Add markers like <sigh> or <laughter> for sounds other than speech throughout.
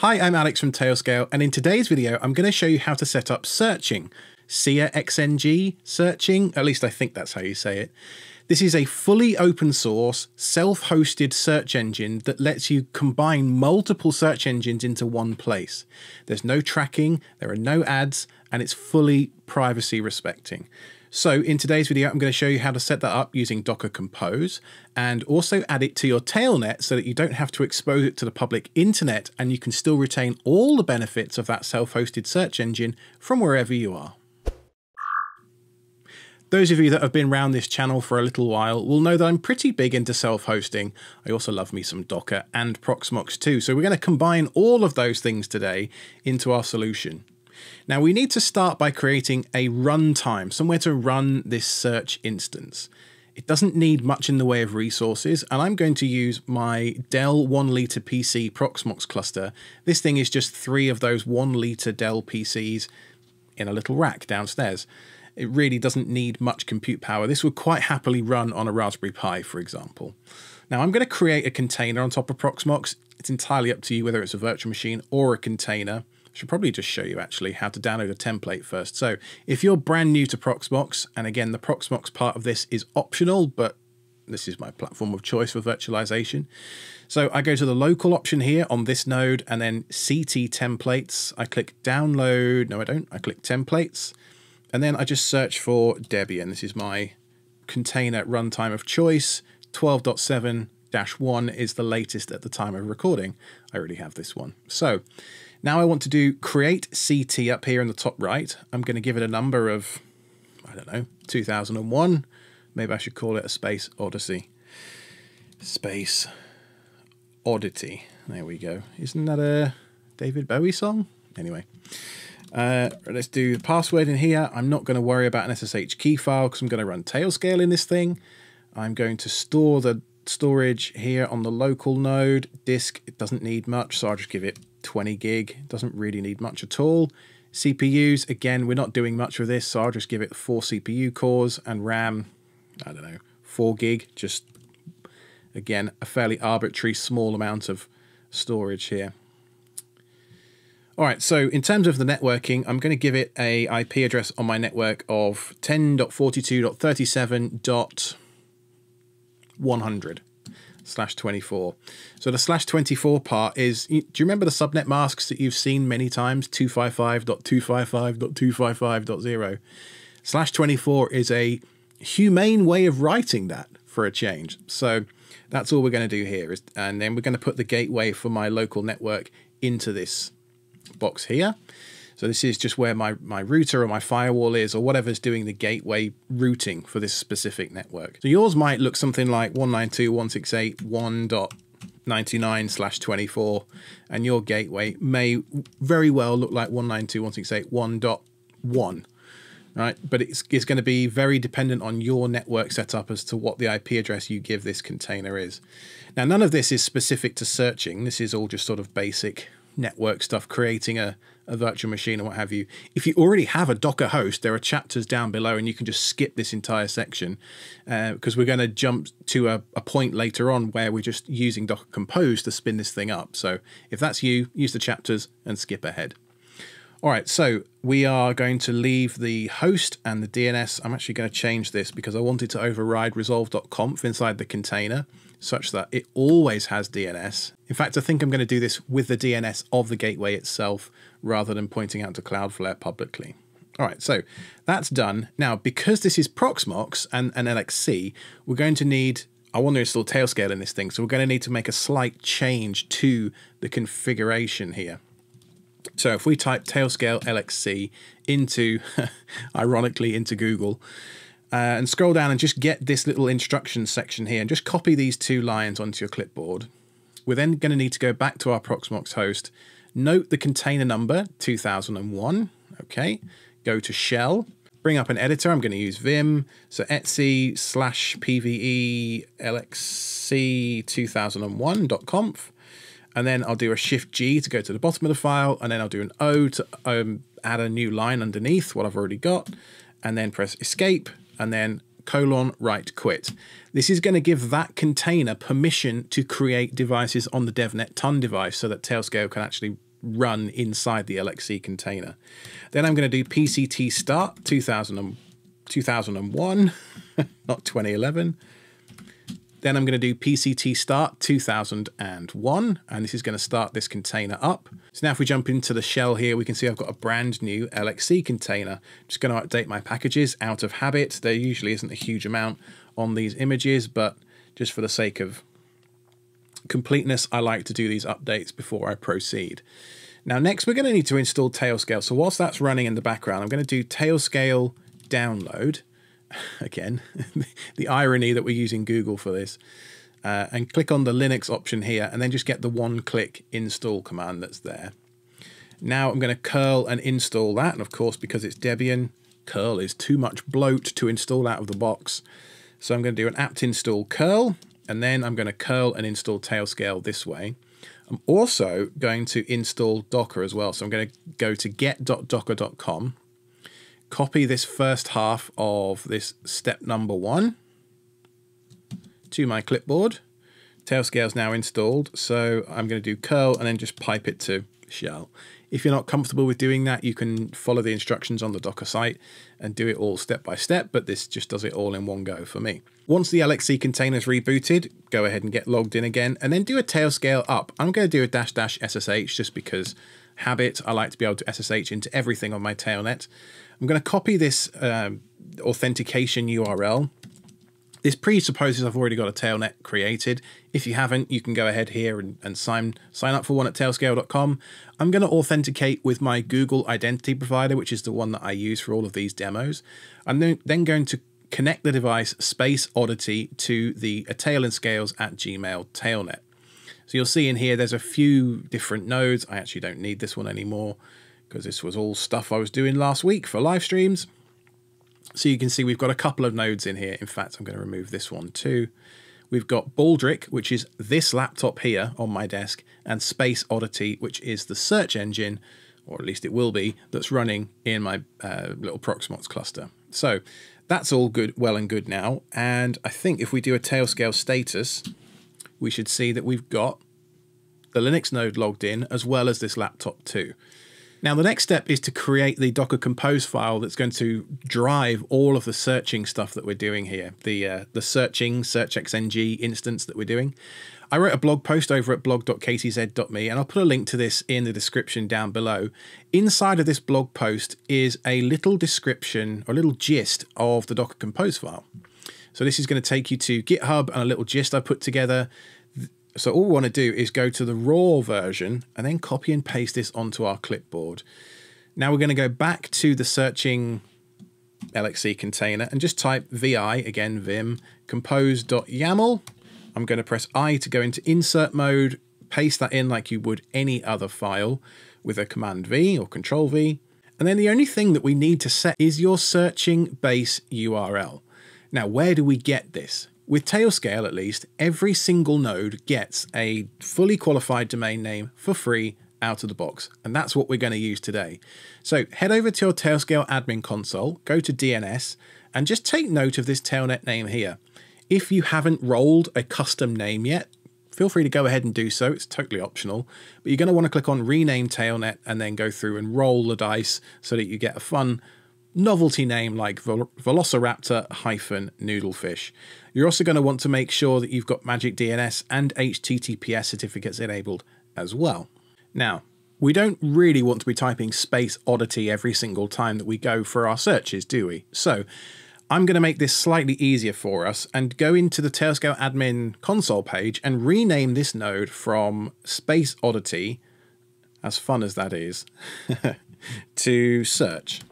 Hi, I'm Alex from Tailscale, and in today's video, I'm going to show you how to set up SearXNG. SIA XNG SearXNG, at least I think that's how you say it. This is a fully open source, self-hosted search engine that lets you combine multiple search engines into one place. There's no tracking, there are no ads, and it's fully privacy respecting. So in today's video, I'm going to show you how to set that up using Docker Compose and also add it to your tailnet so that you don't have to expose it to the public internet and you can still retain all the benefits of that self-hosted search engine from wherever you are. Those of you that have been around this channel for a little while will know that I'm pretty big into self-hosting. I also love me some Docker and Proxmox too. So we're going to combine all of those things today into our solution. Now we need to start by creating a runtime, somewhere to run this search instance. It doesn't need much in the way of resources, and I'm going to use my Dell 1 litre PC Proxmox cluster. This thing is just three of those 1 litre Dell PCs in a little rack downstairs. It really doesn't need much compute power. This would quite happily run on a Raspberry Pi, for example. Now I'm going to create a container on top of Proxmox. It's entirely up to you whether it's a virtual machine or a container. Should probably just show you actually how to download a template first. So if you're brand new to Proxmox, and again, the Proxmox part of this is optional, but this is my platform of choice for virtualization. So I go to the local option here on this node and then CT templates. I click download. No, I don't. I click templates. And then I just search for Debian. This is my container runtime of choice. 12.7-1 is the latest at the time of recording. I already have this one. So now I want to do create CT up here in the top right. I'm going to give it a number of, I don't know, 2001. Maybe I should call it a space odyssey. Space oddity. There we go. Isn't that a David Bowie song? Anyway. Uh, let's do the password in here. I'm not going to worry about an SSH key file because I'm going to run Tailscale in this thing. I'm going to store the storage here on the local node. Disk, it doesn't need much, so I'll just give it 20 gig. Doesn't really need much at all. CPUs, again, we're not doing much with this, so I'll just give it four CPU cores and RAM, I don't know, 4 gig. Just, again, a fairly arbitrary small amount of storage here. All right, so in terms of the networking, I'm going to give it a IP address on my network of 10.42.37.100 slash 24. So the slash 24 part is, do you remember the subnet masks that you've seen many times? 255.255.255.0. Slash 24 is a humane way of writing that for a change. So that's all we're going to do here. Is, and then we're going to put the gateway for my local network into this box here. So this is just where my, my router or my firewall is or whatever's doing the gateway routing for this specific network. So yours might look something like 192.168.1.99 slash 24 and your gateway may very well look like 192.168.1.1 right? But it's, it's going to be very dependent on your network setup as to what the IP address you give this container is. Now, none of this is specific to SearXNG. This is all just sort of basic network stuff, creating a, a virtual machine or what have you. If you already have a Docker host, there are chapters down below and you can just skip this entire section because uh, we're going to jump to a, a, point later on where we're just using Docker Compose to spin this thing up. So if that's you, use the chapters and skip ahead. All right, so we are going to leave the host and the DNS. I'm actually going to change this because I wanted to override resolv.conf inside the container such that it always has DNS. In fact, I think I'm going to do this with the DNS of the gateway itself rather than pointing out to Cloudflare publicly. All right, so that's done. Now, because this is Proxmox and an LXC, we're going to need, I want to install Tailscale in this thing, so we're going to need to make a slight change to the configuration here. So if we type Tailscale LXC into, <laughs> ironically, into Google, uh, and scroll down and just get this little instructions section here and just copy these two lines onto your clipboard. We're then going to need to go back to our Proxmox host, note the container number 2001, okay, go to shell, bring up an editor, I'm going to use Vim, so etsy slash pve lxc 2001.conf, and then I'll do a shift G to go to the bottom of the file, and then I'll do an O to um, add a new line underneath what I've already got, and then press escape, and then colon write quit. This is going to give that container permission to create devices on the dev net tun device so that Tailscale can actually run inside the LXC container. Then I'm going to do PCT start 2000 and, 2001, <laughs> not 2011. Then I'm going to do PCT start 2001, and this is going to start this container up. So now if we jump into the shell here, we can see I've got a brand new LXC container. Just going to update my packages out of habit. There usually isn't a huge amount on these images, but just for the sake of completeness, I like to do these updates before I proceed. Now next we're going to need to install Tailscale. So whilst that's running in the background, I'm going to do Tailscale download. <laughs> Again, <laughs> the irony that we're using Google for this. Uh, and click on the Linux option here and then just get the one click install command that's there. Now I'm going to curl and install that. And of course, because it's Debian, curl is too much bloat to install out of the box. So I'm going to do an apt install curl and then I'm going to curl and install Tailscale this way. I'm also going to install Docker as well. So I'm going to go to get.docker.com copy this first half of this step number one to my clipboard. Tailscale is now installed, so I'm going to do curl and then just pipe it to shell. If you're not comfortable with doing that, you can follow the instructions on the Docker site and do it all step by step, but this just does it all in one go for me. Once the LXC container is rebooted, go ahead and get logged in again, and then do a Tailscale up. I'm going to do a dash dash SSH just because habit, I like to be able to SSH into everything on my tailnet. I'm going to copy this um, authentication URL. This presupposes I've already got a tailnet created. If you haven't, you can go ahead here and, and sign sign up for one at tailscale.com. I'm going to authenticate with my Google identity provider, which is the one that I use for all of these demos. I'm then going to connect the device Space Oddity to the a tail and scales at Gmail tailnet. So you'll see in here there's a few different nodes. I actually don't need this one anymore because this was all stuff I was doing last week for live streams. So you can see we've got a couple of nodes in here. In fact, I'm going to remove this one too. We've got Baldric, which is this laptop here on my desk, and Space Oddity, which is the search engine, or at least it will be, that's running in my uh, little Proxmox cluster. So that's all good, well and good now. And I think if we do a Tailscale status, we should see that we've got the Linux node logged in as well as this laptop too. Now, the next step is to create the Docker Compose file that's going to drive all of the searching stuff that we're doing here, the uh, the searching SearXNG instance that we're doing. I wrote a blog post over at blog.ktz.me, and I'll put a link to this in the description down below. Inside of this blog post is a little description or a little gist of the Docker Compose file. So this is going to take you to GitHub and a little gist I put together so all we want to do is go to the raw version and then copy and paste this onto our clipboard. Now we're going to go back to the searching LXC container and just type vi, again vim, compose.yaml. I'm going to press I to go into insert mode, paste that in like you would any other file with a command V or control V. And then the only thing that we need to set is your SearXNG base URL. Now, where do we get this? With Tailscale, at least, every single node gets a fully qualified domain name for free out of the box, and that's what we're going to use today. So head over to your Tailscale admin console, go to DNS, and just take note of this tailnet name here. If you haven't rolled a custom name yet, feel free to go ahead and do so. It's totally optional. But you're going to want to click on Rename Tailnet and then go through and roll the dice so that you get a fun novelty name like Velociraptor hyphen Noodlefish. You're also going to want to make sure that you've got Magic DNS and HTTPS certificates enabled as well. Now, we don't really want to be typing space oddity every single time that we go for our searches, do we? So I'm going to make this slightly easier for us and go into the Tailscale admin console page and rename this node from space oddity, as fun as that is, <laughs> to search.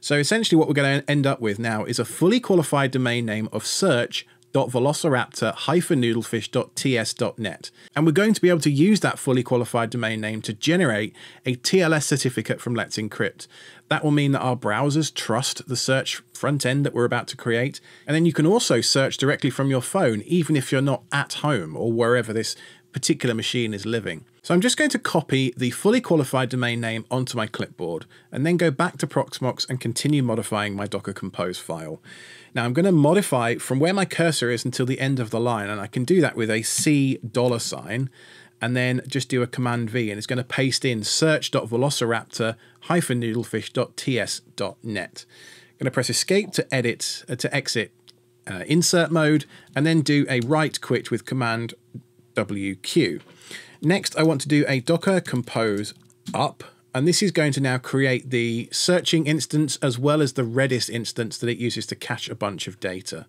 So essentially what we're going to end up with now is a fully qualified domain name of search.velociraptor-noodlefish.ts.net. And we're going to be able to use that fully qualified domain name to generate a TLS certificate from Let's Encrypt. That will mean that our browsers trust the search front end that we're about to create. And then you can also search directly from your phone, even if you're not at home or wherever this particular machine is living. So I'm just going to copy the fully qualified domain name onto my clipboard and then go back to Proxmox and continue modifying my Docker Compose file. Now I'm going to modify from where my cursor is until the end of the line and I can do that with a C dollar sign and then just do a command V and it's going to paste in search.velociraptor-noodlefish.ts.net. I'm going to press escape to edit, uh, to exit uh, insert mode, and then do a write quit with command WQ. Next, I want to do a docker compose up, and this is going to now create the SearXNG instance as well as the Redis instance that it uses to cache a bunch of data.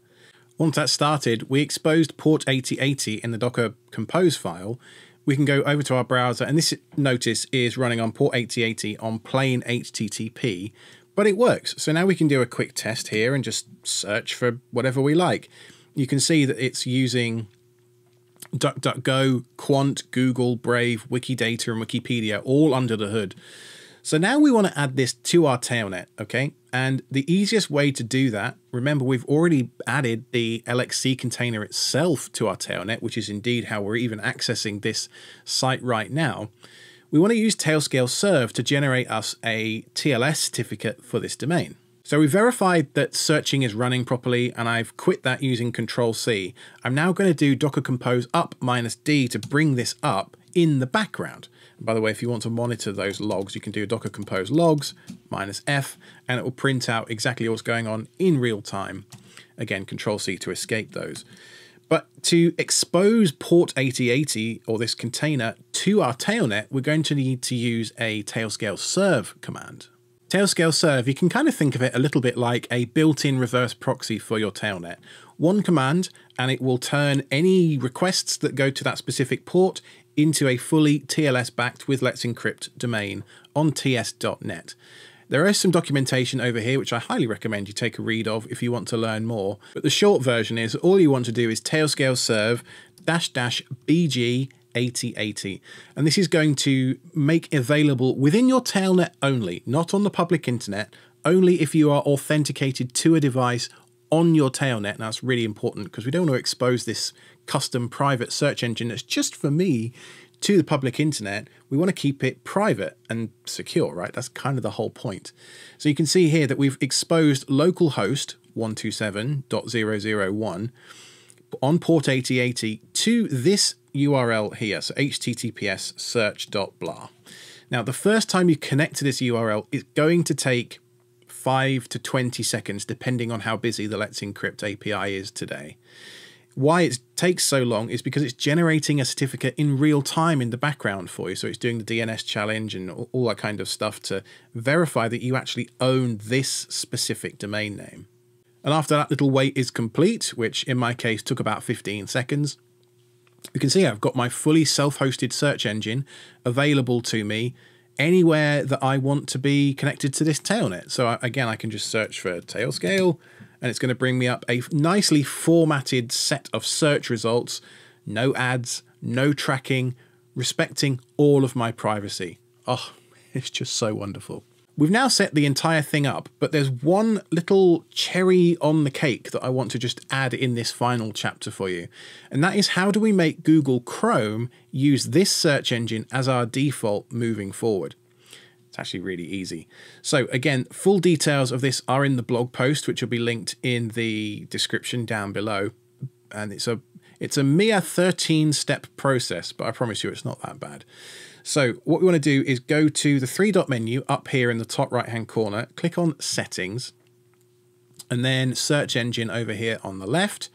Once that's started, we exposed port 8080 in the docker compose file. We can go over to our browser, and this notice is running on port 8080 on plain HTTP, but it works. So now we can do a quick test here and just search for whatever we like. You can see that it's using DuckDuckGo, Qwant, Google, Brave, Wikidata, and Wikipedia all under the hood. So now we want to add this to our tailnet, okay? And the easiest way to do that, remember we've already added the LXC container itself to our tailnet, which is indeed how we're even accessing this site right now we want to use Tailscale Serve to generate us a TLS certificate for this domain. So we verified that SearXNG is running properly and I've quit that using Control C. I'm now going to do docker compose up minus D to bring this up in the background. And by the way, if you want to monitor those logs, you can do docker compose logs minus F and it will print out exactly what's going on in real time. Again, Control C to escape those. But to expose port 8080 or this container to our tailnet, we're going to need to use a tailscale serve command. Tailscale serve, you can kind of think of it a little bit like a built-in reverse proxy for your tailnet. One command and it will turn any requests that go to that specific port into a fully TLS backed with Let's Encrypt domain on ts.net. There is some documentation over here, which I highly recommend you take a read of if you want to learn more. But the short version is all you want to do is tailscale serve dash dash BG 8080. And this is going to make available within your tailnet only, not on the public internet, only if you are authenticated to a device on your tailnet. Now, that's really important because we don't want to expose this custom private search engine that's just for me to the public internet, we want to keep it private and secure, right? That's kind of the whole point. So you can see here that we've exposed localhost 127.001 on port 8080 to this URL here, so https search dot search.blah. Now, the first time you connect to this URL, it's going to take 5 to 20 seconds, depending on how busy the Let's Encrypt API is today. Why it takes so long is because it's generating a certificate in real time in the background for you. So it's doing the DNS challenge and all that kind of stuff to verify that you actually own this specific domain name. And after that little wait is complete, which in my case took about 15 seconds, you can see I've got my fully self-hosted search engine available to me anywhere that I want to be connected to this tailnet. So again, I can just search for Tailscale, and it's going to bring me up a nicely formatted set of search results. No ads, no tracking, respecting all of my privacy. Oh, <laughs> it's just so wonderful. We've now set the entire thing up, but there's one little cherry on the cake that I want to just add in this final chapter for you. And that is how do we make Google Chrome use this search engine as our default moving forward? It's actually really easy. So again, full details of this are in the blog post, which will be linked in the description down below. And it's a it's a mere 13 step process, but I promise you it's not that bad. So what we want to do is go to the three dot menu up here in the top right hand corner, click on settings, and then search engine over here on the left,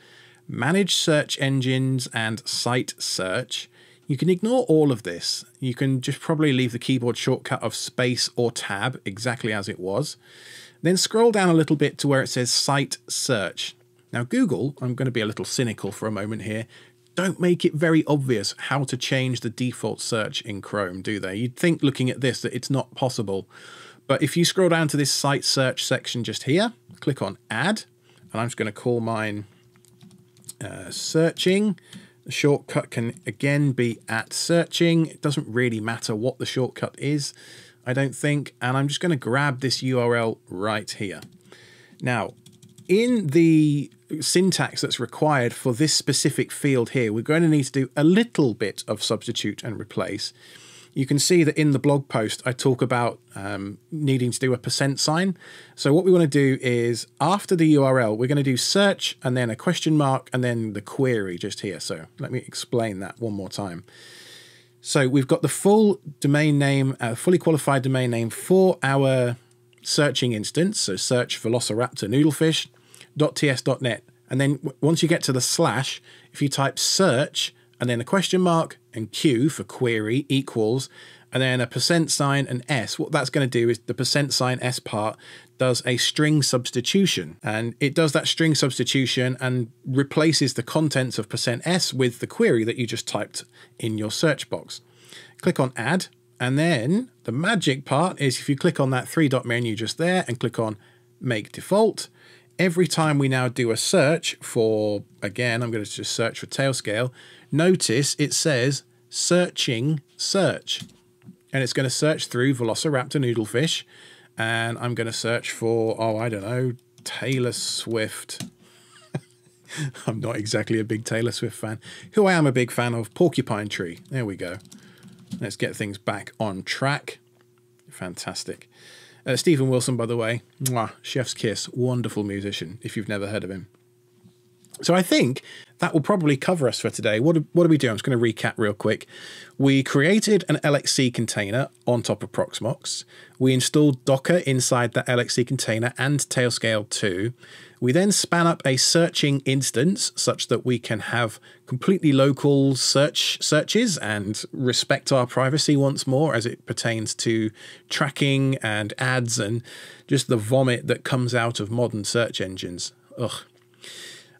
manage search engines and site search. You can ignore all of this. You can just probably leave the keyboard shortcut of space or tab exactly as it was. Then scroll down a little bit to where it says Site Search. Now Google, I'm going to be a little cynical for a moment here, don't make it very obvious how to change the default search in Chrome, do they? You'd think looking at this that it's not possible. But if you scroll down to this site search section just here, click on add, and I'm just going to call mine uh, searching the shortcut can again be at searching. It doesn't really matter what the shortcut is, I don't think. And I'm just going to grab this URL right here. Now, in the syntax that's required for this specific field here, we're going to need to do a little bit of substitute and replace you can see that in the blog post, I talk about um, needing to do a percent sign. So what we want to do is after the URL, we're going to do search and then a question mark and then the query just here. So let me explain that one more time. So we've got the full domain name, uh, fully qualified domain name for our SearXNG instance. So search velociraptor noodlefish.ts.net. And then once you get to the slash, if you type search and then a question mark and Q for query equals, and then a percent sign and S, what that's going to do is the percent sign S part does a string substitution and it does that string substitution and replaces the contents of percent %s with the query that you just typed in your search box. Click on add and then the magic part is if you click on that three dot menu just there and click on make default, every time we now do a search for, again, I'm going to just search for Tailscale, notice it says searching search. And it's going to search through Velociraptor Noodlefish and I'm going to search for, oh, I don't know, Taylor Swift. <laughs> I'm not exactly a big Taylor Swift fan. Who I am a big fan of, Porcupine Tree. There we go. Let's get things back on track. Fantastic. Uh, Steven Wilson, by the way, mwah, chef's kiss, wonderful musician, if you've never heard of him. So I think that will probably cover us for today. What do, what do we do? I'm just going to recap real quick. We created an LXC container on top of Proxmox. We installed Docker inside that LXC container and Tailscale 2. We then span up a SearXNG instance such that we can have completely local search searches and respect our privacy once more as it pertains to tracking and ads and just the vomit that comes out of modern search engines. Ugh,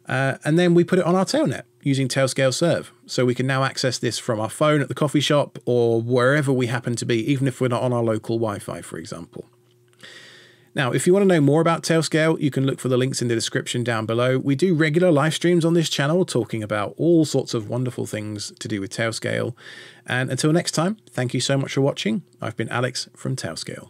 uh, and then we put it on our tailnet using Tailscale Serve. So we can now access this from our phone at the coffee shop or wherever we happen to be, even if we're not on our local Wi Fi, for example. Now, if you want to know more about Tailscale, you can look for the links in the description down below. We do regular live streams on this channel talking about all sorts of wonderful things to do with Tailscale. And until next time, thank you so much for watching. I've been Alex from Tailscale.